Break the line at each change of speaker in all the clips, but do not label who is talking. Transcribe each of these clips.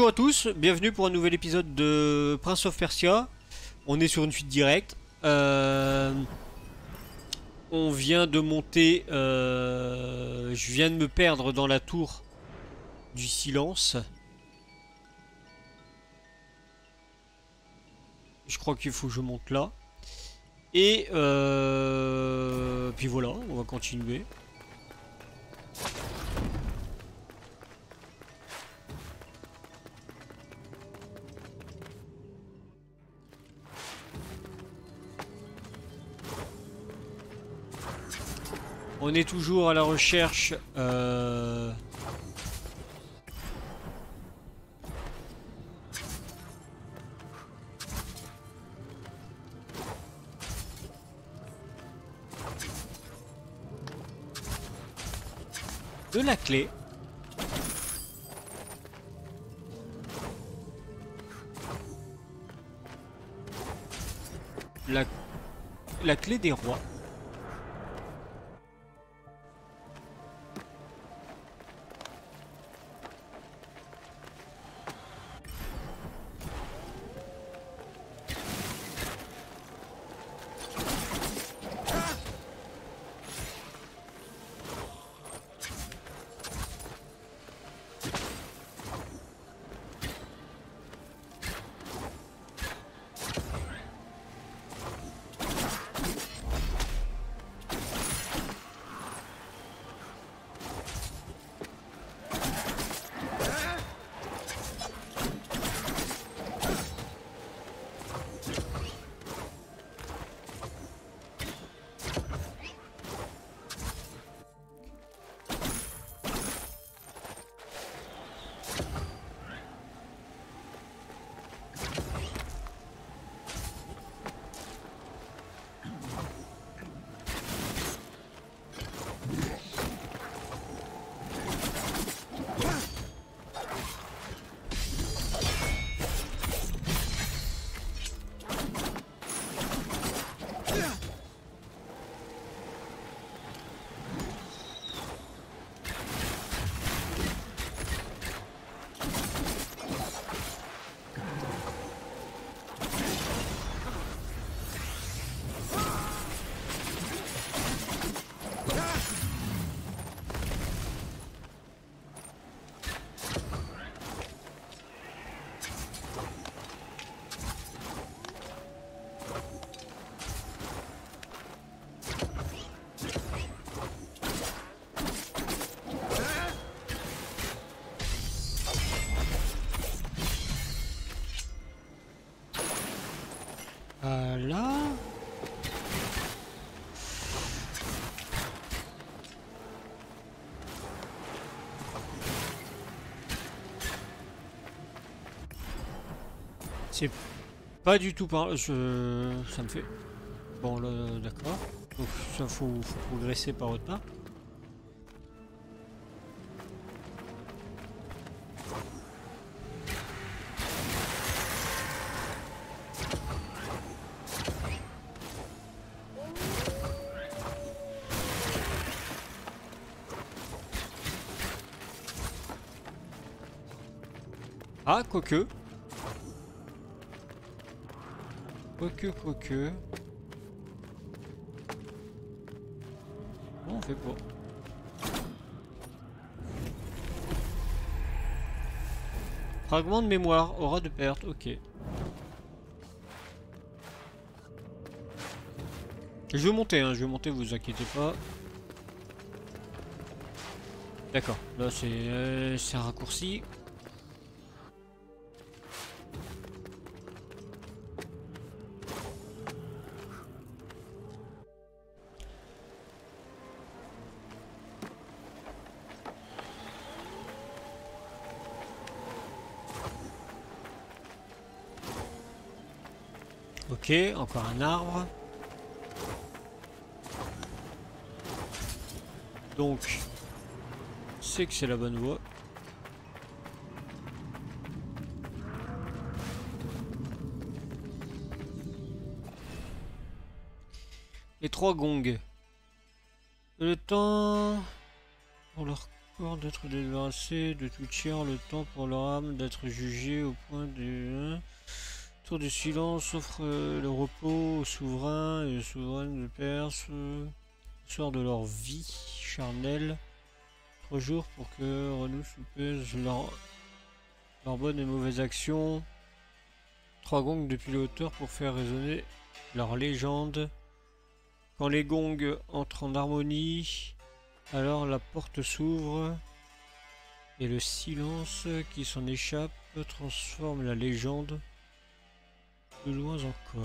Bonjour à tous, bienvenue pour un nouvel épisode de Prince of Persia. On est sur une suite directe. Euh, on vient de monter... euh, Je viens de me perdre dans la tour du silence. Je crois qu'il faut que je monte là. Et euh... puis voilà, on va continuer. On est toujours à la recherche. euh, De la clé. La, la clé des rois. Pas du tout par... Je... Ça me fait... Bon là, d'accord. Donc ça faut, faut progresser par autre part. Ah, quoique. Quoique, quoique. Bon, on fait pas. Fragment de mémoire, aura de perte, ok. Je vais monter, hein, je vais monter, vous inquiétez pas. D'accord, là c'est euh, un raccourci. Encore un arbre. Donc, c'est que c'est la bonne voie. Les trois gongs. Le temps pour leur encore d'être débarrassé de tout tiers le temps pour leur âme d'être jugé au point de... Du silence offre le repos aux souverains et aux souveraines de Perse, soir de leur vie charnelle. Trois jours pour que Renou soupèse leur, leur bonne et mauvaise action. Trois gongs depuis les hauteurs pour faire résonner leur légende. Quand les gongs entrent en harmonie, alors la porte s'ouvre et le silence qui s'en échappe transforme la légende plus loin encore.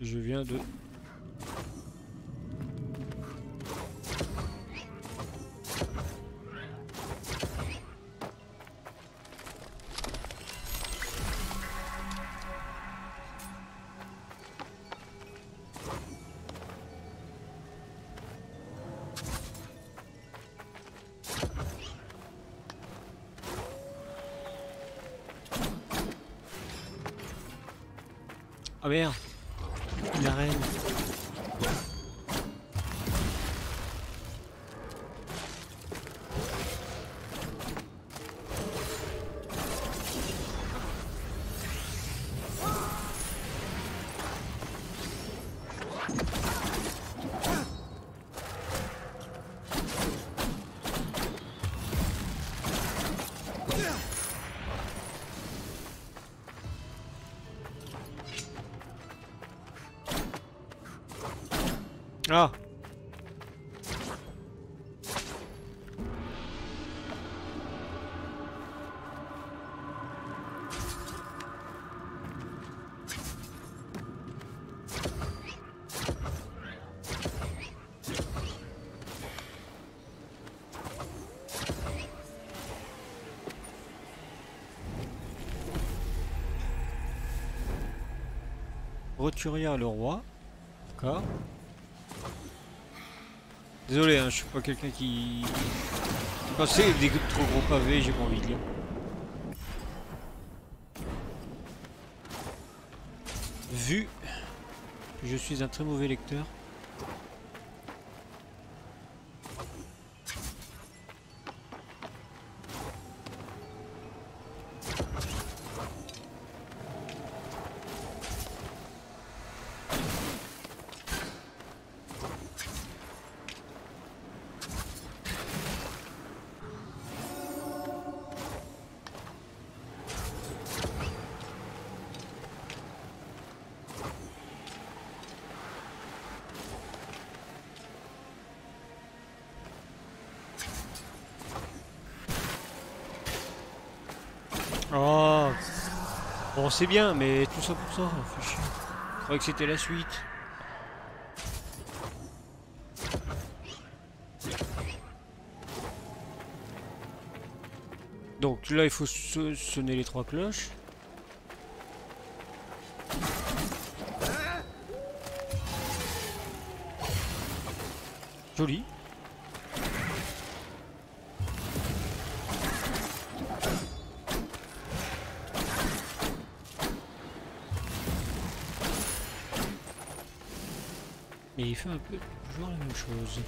Je viens de merde Ah Roturia le roi. D'accord. Désolé, hein, je suis pas quelqu'un qui... qui passait des trop gros pavés, j'ai pas envie de lire. Vu que je suis un très mauvais lecteur. Bon c'est bien, mais tout ça pour ça. Je croyais que c'était la suite. Donc là il faut sonner les trois cloches. Joli. Un peu toujours la même chose.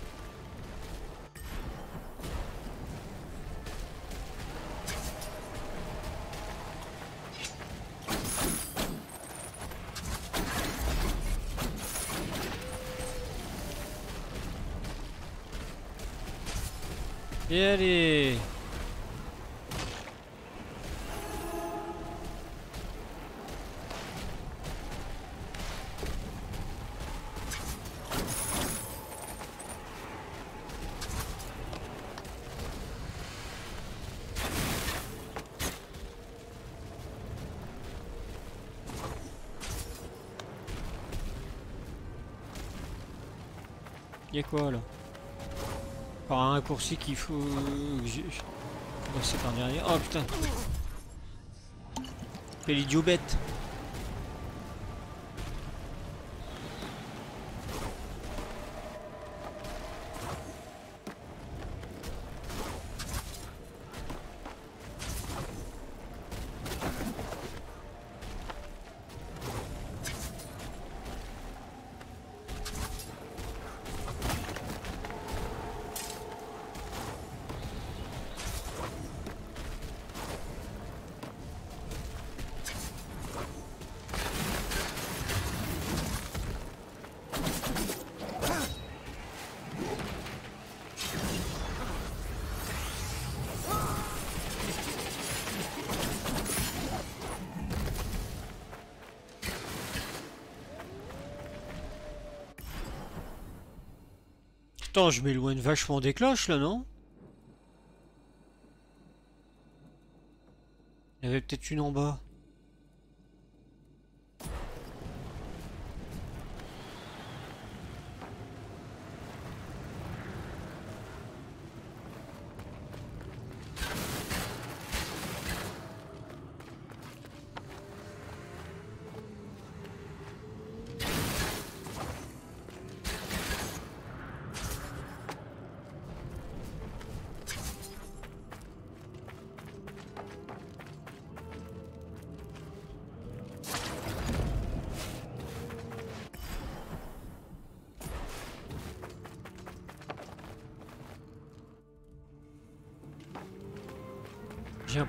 Y'a quoi là Par un raccourci qu'il faut j'ai commencer par derrière. Oh putain Quel idiot bête Attends, je m'éloigne vachement des cloches là, non? Il y avait peut-être une en bas.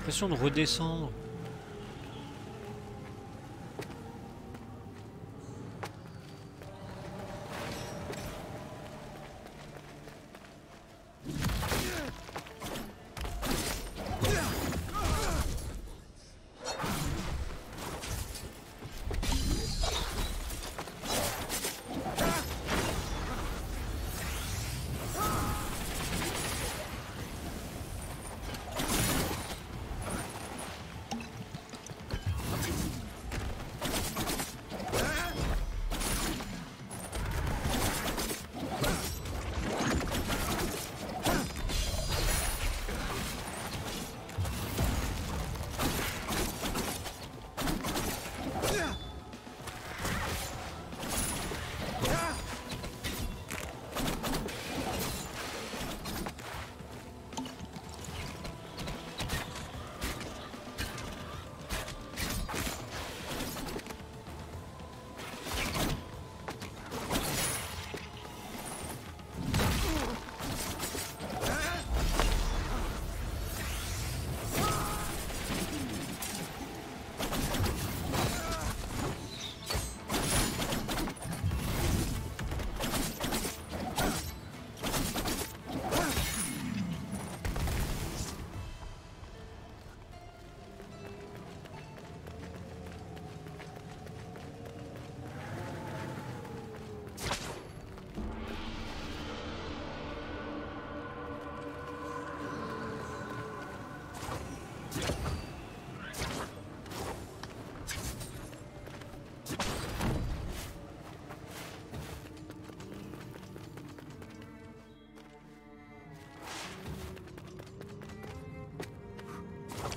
L'impression de redescendre.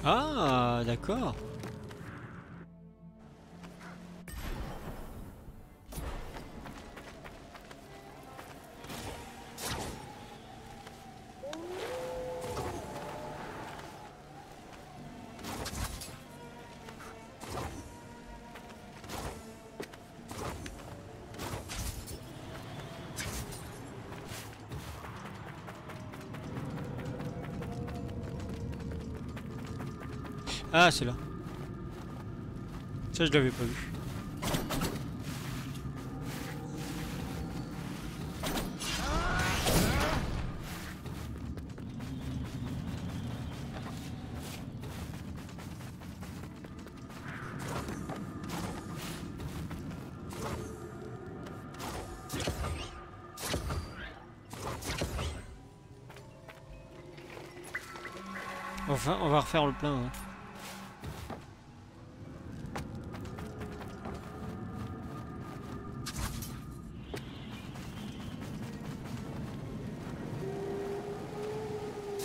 Ah, d'accord. Ah, c'est là. Ça, je l'avais pas vu. Enfin, on va refaire le plein.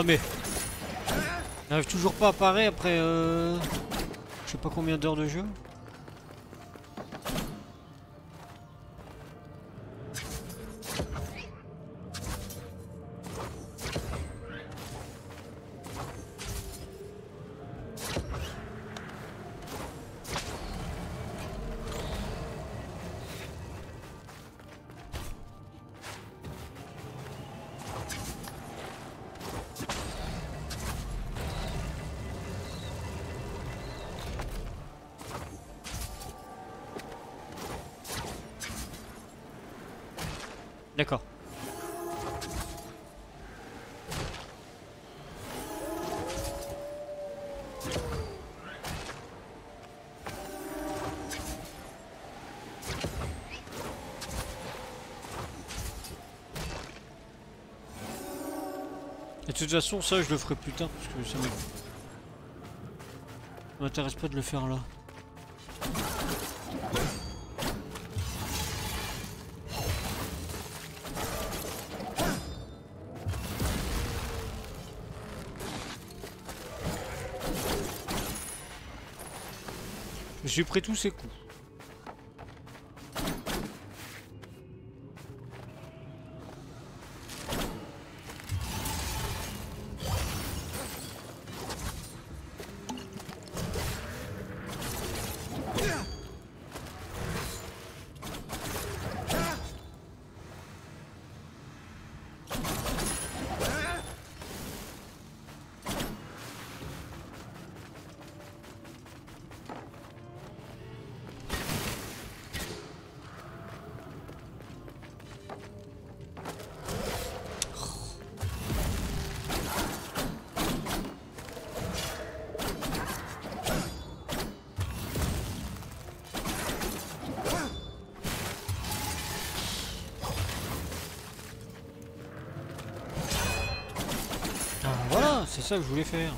Ah mais... J'arrive toujours pas à parer après... Euh... Je sais pas combien d'heures de jeu. D'accord. De toute façon, ça, je le ferai plus tard parce que ça m'intéresse pas de le faire là. J'ai pris tous ces coups. C'est ça que je voulais faire.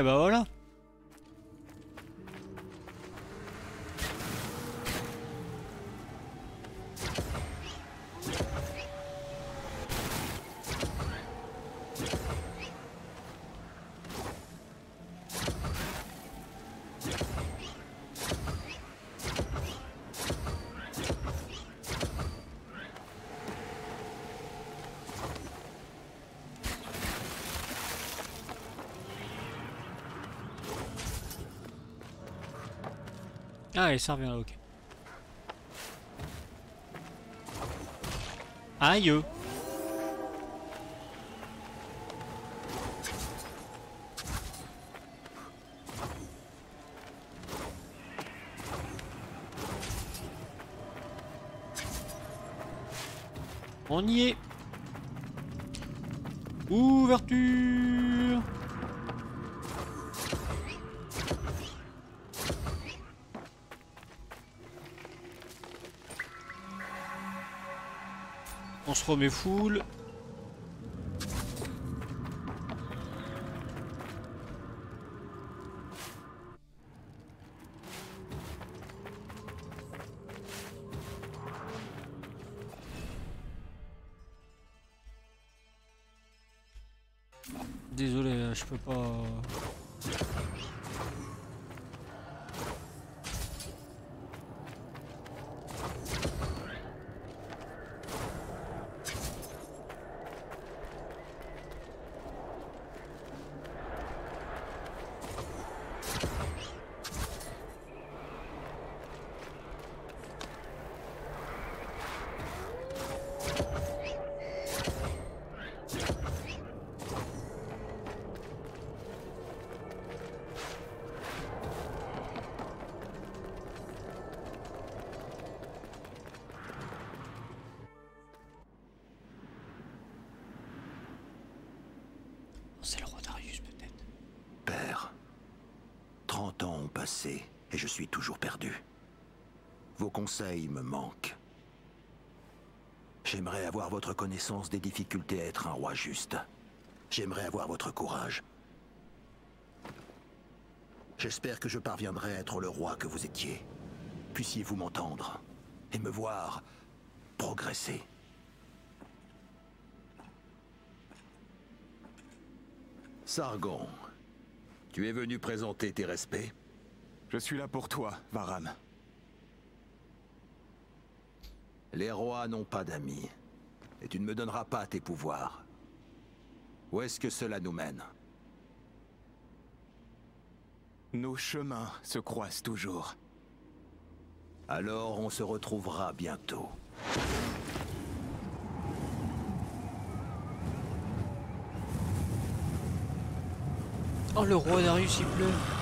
Et bah voilà. Ah, et ça revient là, ok. Aïe On y est Remet full. Désolé, je peux pas...
Votre connaissance des difficultés à être un roi juste. J'aimerais avoir votre courage. J'espère que je parviendrai à être le roi que vous étiez. Puissiez-vous m'entendre et me voir progresser. Sargon, tu es venu présenter tes respects
Je suis là pour toi, Varam.
Les rois n'ont pas d'amis. Et tu ne me donneras pas tes pouvoirs. Où est-ce que cela nous mène?
Nos chemins se croisent toujours.
Alors on se retrouvera bientôt.
Oh, le roi Darius, il pleut.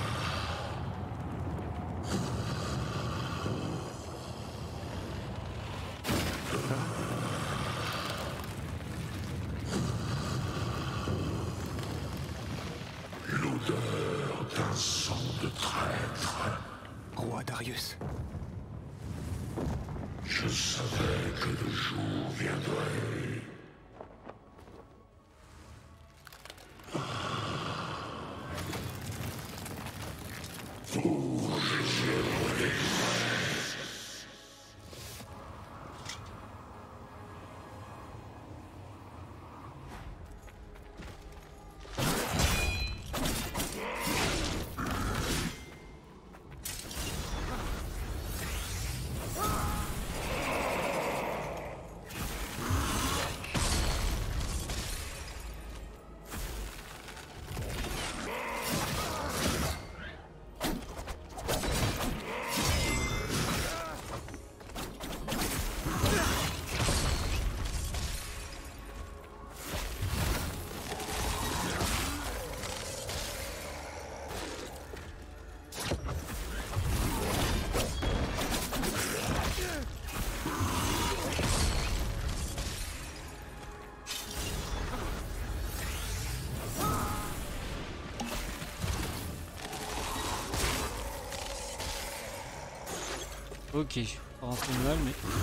Ok, pas rentrer mal, mais...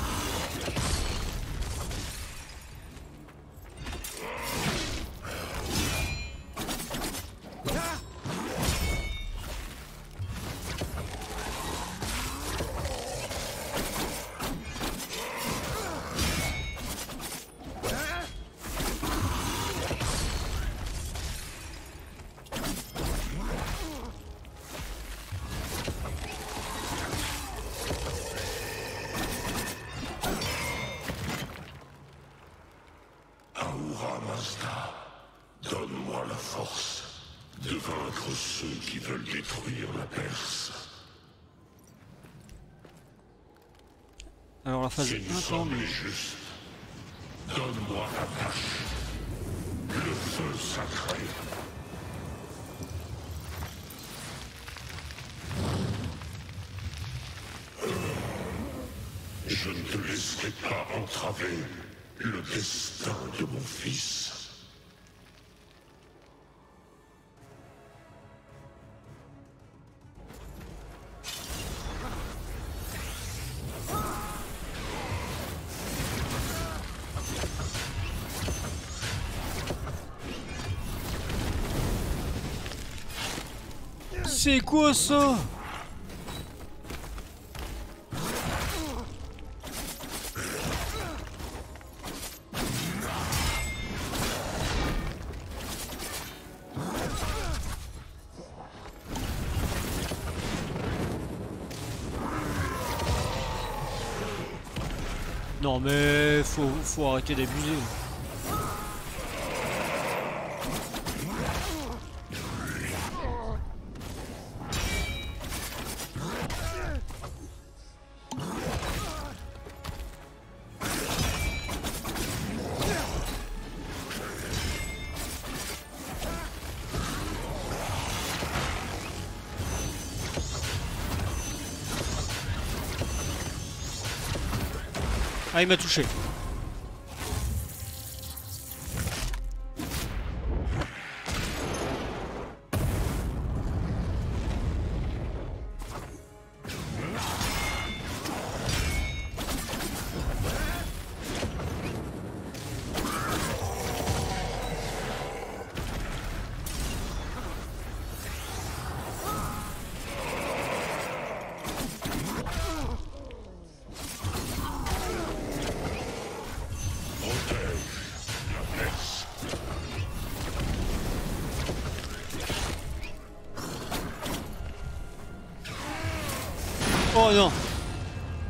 Ahura Mazda, donne-moi la force de vaincre ceux qui veulent détruire la Perse.
Alors la phase
Si
1
nous sommes les justes, donne-moi la tâche. Le feu sacré. Je ne te laisserai pas entraver le destin de mon fils.
C'est quoi ça? Mais faut, faut arrêter d'abuser. Ah, il m'a touché.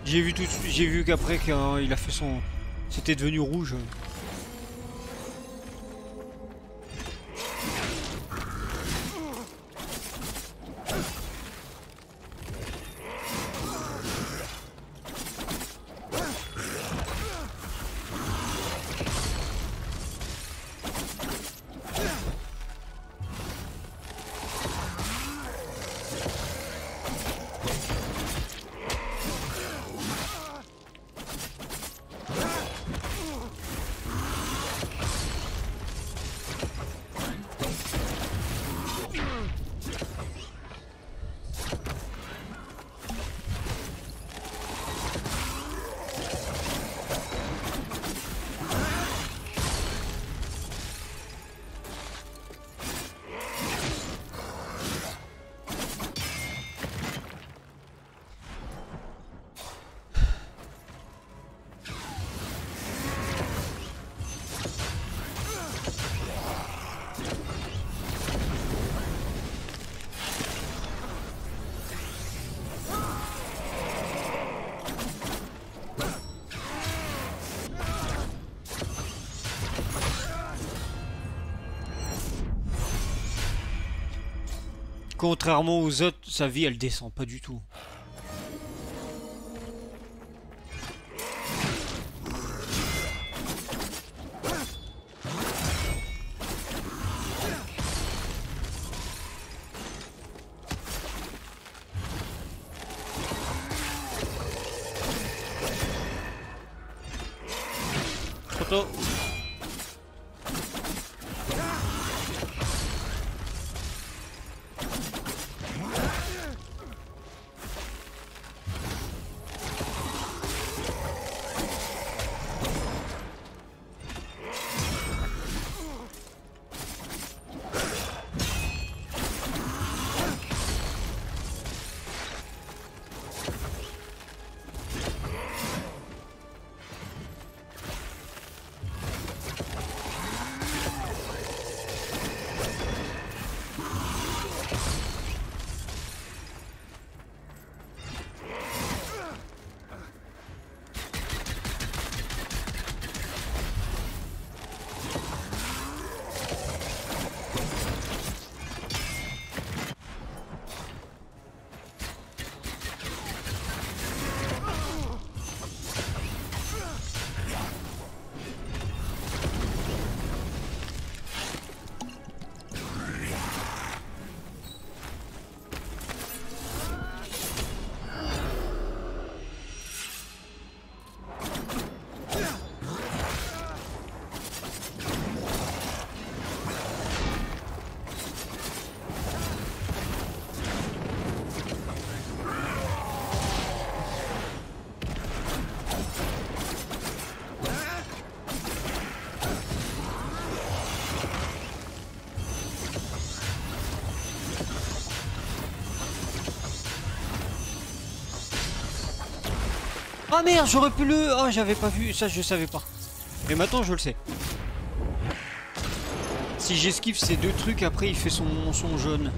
J'ai vu tout j'ai vu qu'après qu'il a fait son. C'était devenu rouge. Contrairement aux autres, sa vie elle descend pas du tout. Ah merde, j'aurais pu le... Ah, j'avais pas vu, ça je savais pas. Mais maintenant je le sais. Si j'esquive ces deux trucs, après il fait son, son jaune.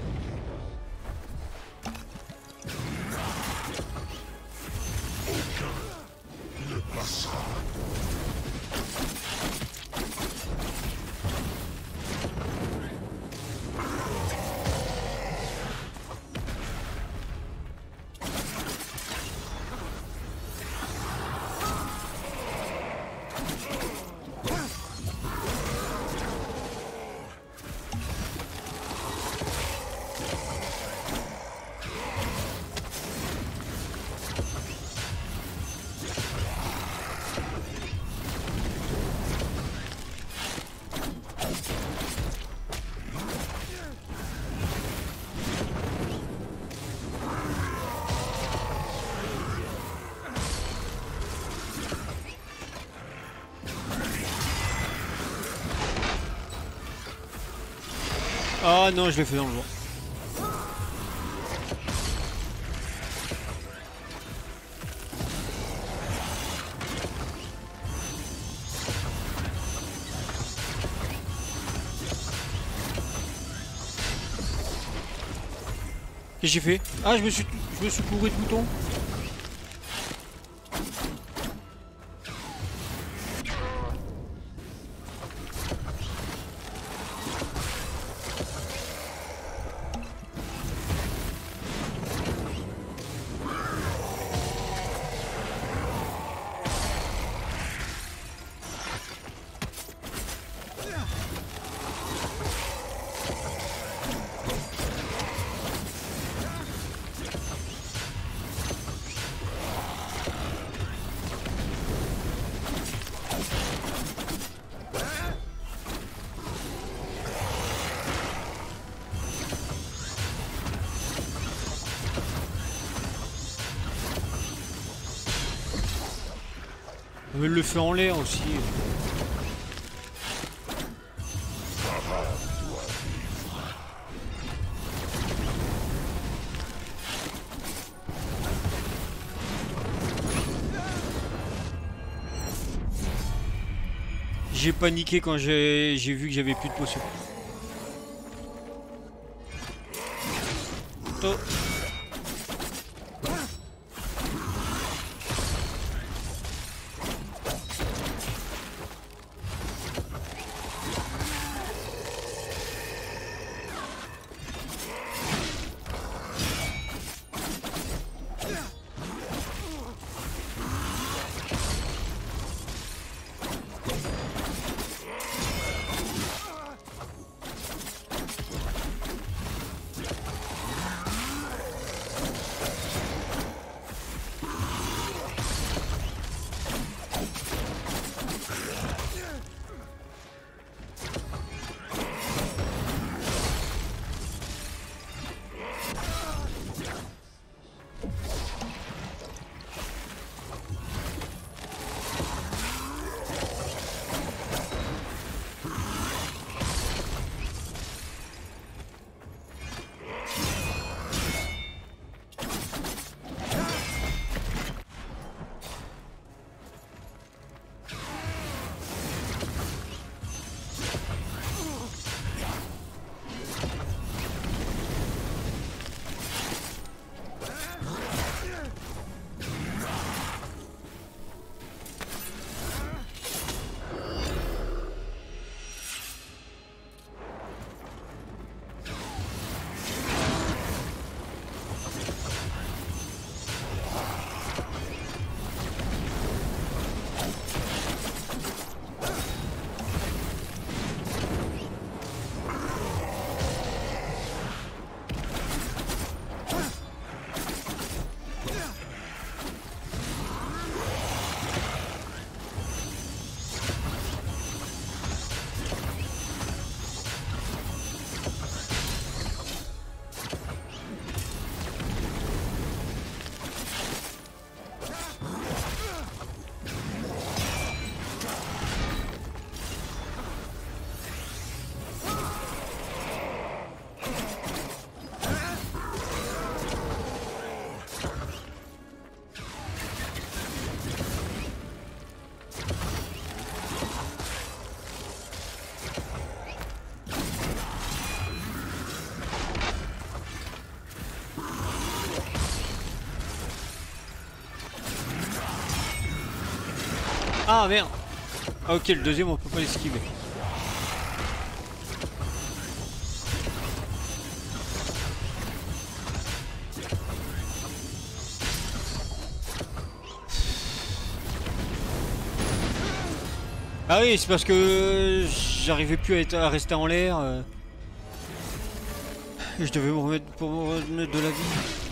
Ah non, je l'ai fait dans le vent. Qu'est-ce que j'ai fait? Ah, je me suis, je me suis couru de bouton. Mais le fait en l'air aussi. J'ai paniqué quand j'ai vu que j'avais plus de potions. Ah merde ah, Ok, le deuxième on peut pas l'esquiver. Ah oui, c'est parce que j'arrivais plus à, être, à, rester en l'air. Euh. Je devais me remettre pour me remettre de la vie.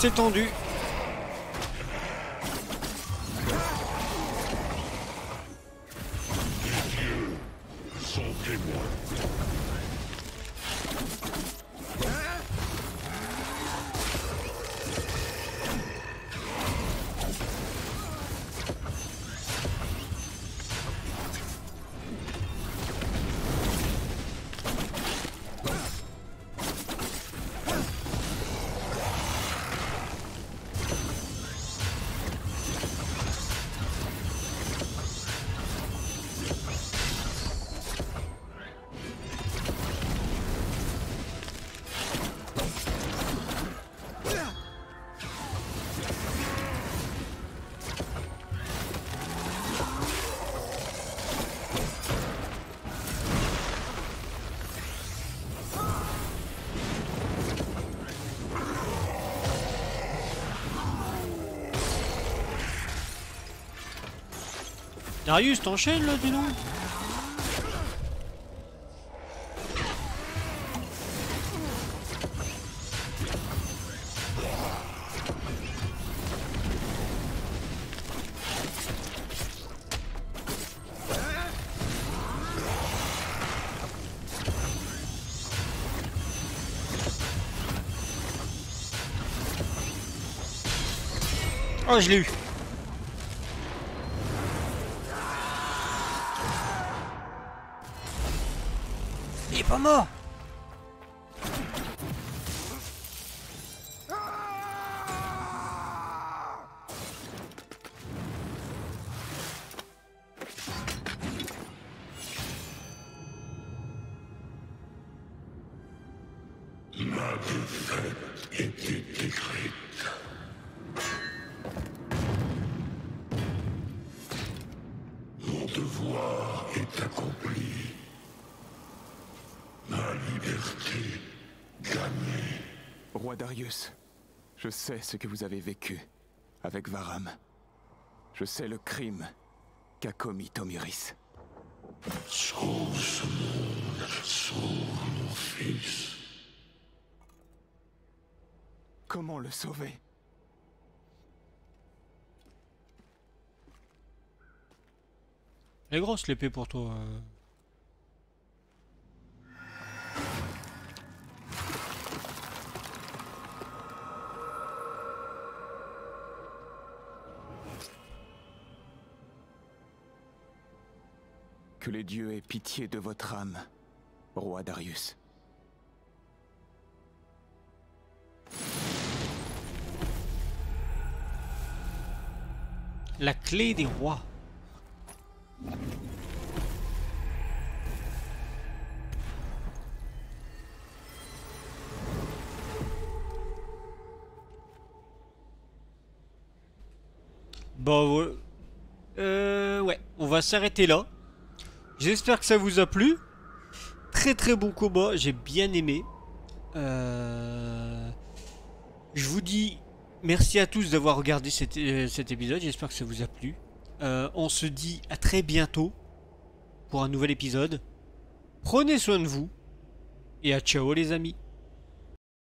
C'est tendu. Darius, t'enchaînes là, dis donc Oh, je l'ai eu
Je sais ce que vous avez vécu avec Varam. Je sais le crime qu'a commis Tomiris.
Sauve mon fils.
Comment le sauver?
Elle est grosse l'épée pour toi. Euh.
Que les dieux aient pitié de votre âme, roi Darius.
La clé des rois. Bon, ouais. Euh, ouais, on va s'arrêter là. J'espère que ça vous a plu. Très très bon combat, j'ai bien aimé. Euh, Je vous dis merci à tous d'avoir regardé cet, euh, épisode, j'espère que ça vous a plu. Euh, on se dit à très bientôt pour un nouvel épisode. Prenez soin de vous et à ciao les amis.